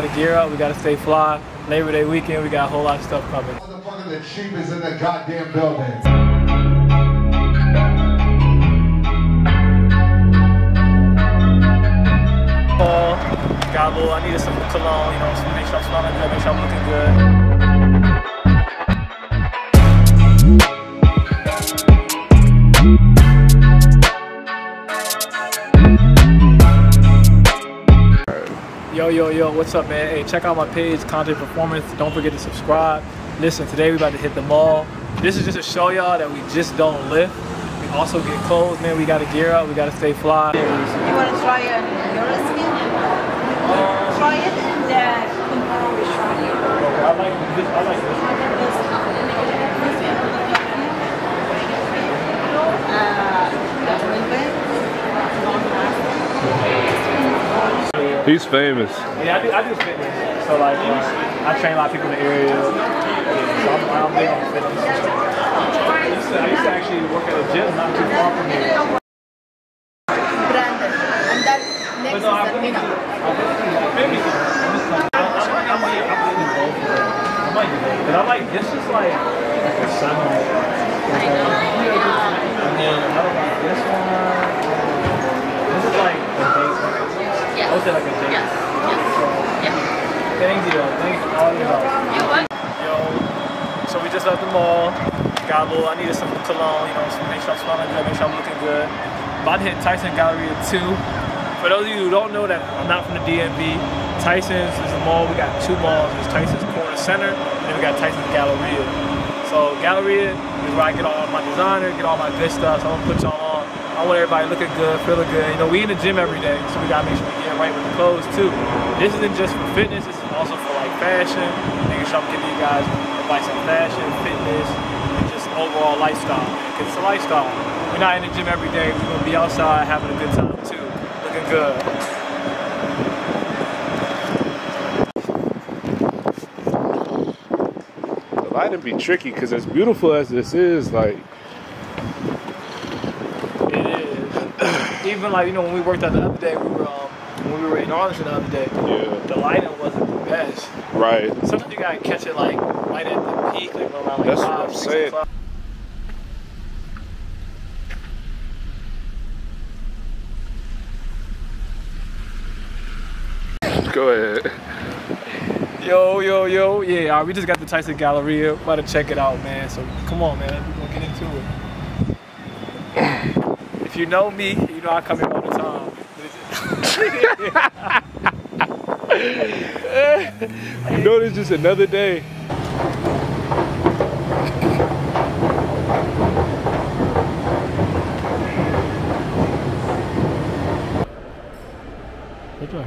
We gotta gear up, we gotta stay fly. Labor Day weekend, we got a whole lot of stuff coming. Motherfucker, the cheap is in the goddamn building. Fall, got a little, I needed some cologne, you know, some make sure I'm smelling good, make sure I'm looking good. Yo, yo, yo, what's up, man? Hey, check out my page, Conteh Performance. Don't forget to subscribe. Listen, today we about to hit the mall. This is just to show y'all that we just don't lift. We also get clothes, man. We gotta gear up, we gotta stay fly. You want to try your skin? Try it and uh, compare with try it. I like this, I like this. He's famous. Yeah, I do, I do fitness. So like, uh, I train a lot of people in the area. Yeah, so I'm, I'm big on fitness. I used, to, I used to actually work at a gym not too far from here. Brandon. And that next is no, I the really Mina. Maybe. I'm just like, I, I, I might, I might do both. I might do both. Cause I like, this is like, like a sunlight. And then I don't like this one. This is like a date. I would say like a. Yes. Yes. Thank you, thank you for all your help. You what? Yo, so we just left the mall. Got a little, I needed some cologne, you know, some, make sure I'm smelling good, make sure I'm looking good. About to hit Tyson Galleria 2. For those of you who don't know that I'm not from the DMV, Tyson's is a mall. We got two malls. There's Tyson's Corner Center, and we got Tyson's Galleria. So Galleria is where I get all my designer, get all my good stuff. So I'm gonna put y'all on. I want everybody looking good, feeling good. You know, we in the gym every day, so we gotta make sure we right with the clothes too. This isn't just for fitness, this is also for like fashion, making sure I'm giving you guys advice on fashion, fitness, and just overall lifestyle. Because it's a lifestyle. We're not in the gym every day, we're gonna be outside having a good time too, looking good. The lighting be tricky because as beautiful as this is, like It is. Even like, you know, when we worked out the other day, we were um, when we were in Arlington the other day, Yeah. the lighting wasn't the best. right. Sometimes you gotta catch it like right at the peak, like around like That's what five, I'm six saying. o'clock. Go ahead. Yo, yo, yo, yeah, all right, we just got the Tyson Galleria. About to check it out, man. So come on, man, we're gonna get into it. If you know me, you know I come here all the time. You know, it's just another day. Good job.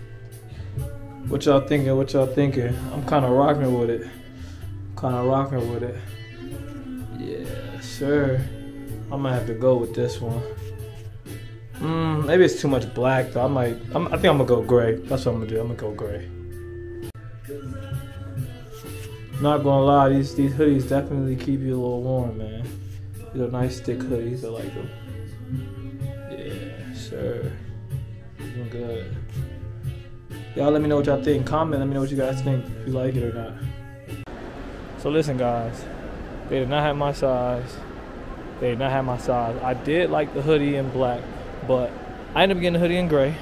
What y'all thinking? What y'all thinking? I'm kind of rocking with it. Kind of rocking with it. Yeah, sir. I'm gonna have to go with this one. Mm, maybe it's too much black though. I might. I'm, I think I'm gonna go gray. That's what I'm gonna do. I'm gonna go gray. Not gonna lie, these these hoodies definitely keep you a little warm, man. These are nice thick hoodies. I like them. Yeah, sure. Looking good. Y'all let me know what y'all think. Comment, let me know what you guys think, if you like it or not. So listen guys, they did not have my size. They did not have my size. I did like the hoodie in black, but I ended up getting the hoodie in gray.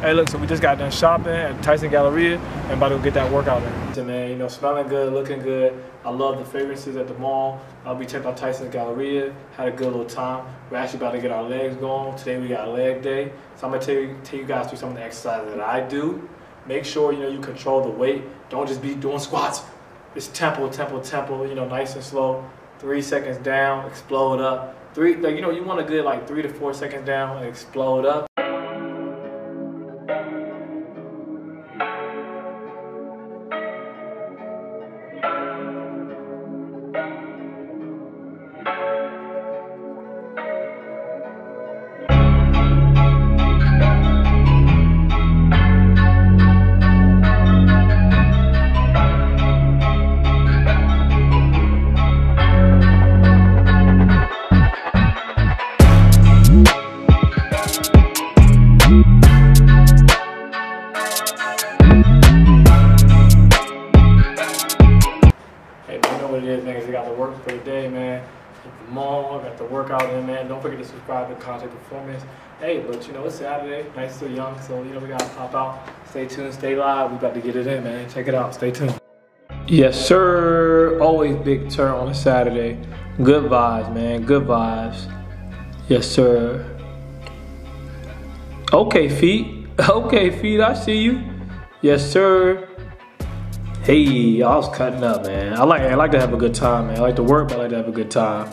Hey, look, so we just got done shopping at Tyson Galleria and about to go get that workout in. So, man, you know, smelling good, looking good. I love the fragrances at the mall. Uh, we checked out Tyson Galleria, had a good little time. We're actually about to get our legs going. Today we got leg day. So I'm tell you, tell you guys through some of the exercises that I do. Make sure, you know, you control the weight. Don't just be doing squats. It's tempo, tempo, tempo, you know, nice and slow. Three seconds down, explode up. Three, like, you know, you want a good like three to four seconds down explode up. Workout in, man. Don't forget to subscribe to Conteh Performance. Hey, but you know, it's Saturday. Nice still young, so you know, we gotta pop out. Stay tuned, stay live. We about to get it in, man. Check it out. Stay tuned. Yes, sir. Always big turn on a Saturday. Good vibes, man. Good vibes. Yes, sir. Okay, feet. Okay, feet. I see you. Yes, sir. Hey, I was cutting up, man. I like I like to have a good time, man. I like to work, but I like to have a good time.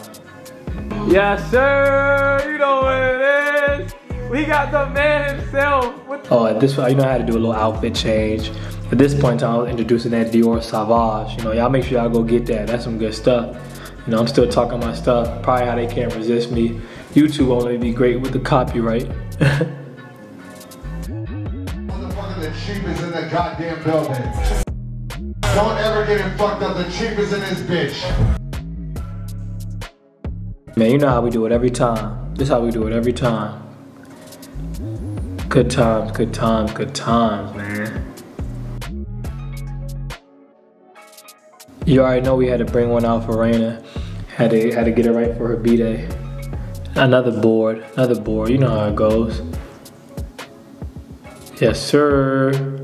Yes, sir. You know what it is. We got the man himself. What oh, at this point, you know how to do a little outfit change. At this point in time, I was introducing that Dior Sauvage. You know, y'all make sure y'all go get that. That's some good stuff. You know, I'm still talking my stuff. Probably how they can't resist me. YouTube won't let me be great with the copyright. Motherfucker, the cheapest in the goddamn building. Don't ever get it fucked up. The cheapest in this bitch. Man, you know how we do it every time. This is how we do it every time. Good times, good times, good times, man. You already know we had to bring one out for Raina. Had to had to get it right for her B day. Another board, another board. You know how it goes. Yes, sir.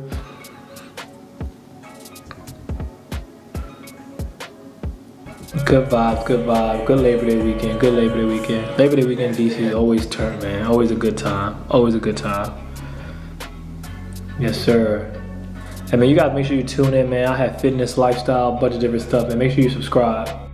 Good vibe, good vibe, good Labor Day weekend, good Labor Day weekend. Labor Day weekend in DC is always turn, man. Always a good time. Always a good time. Yes, sir. And man, you gotta make sure you tune in, man. I have fitness, lifestyle, bunch of different stuff, and make sure you subscribe.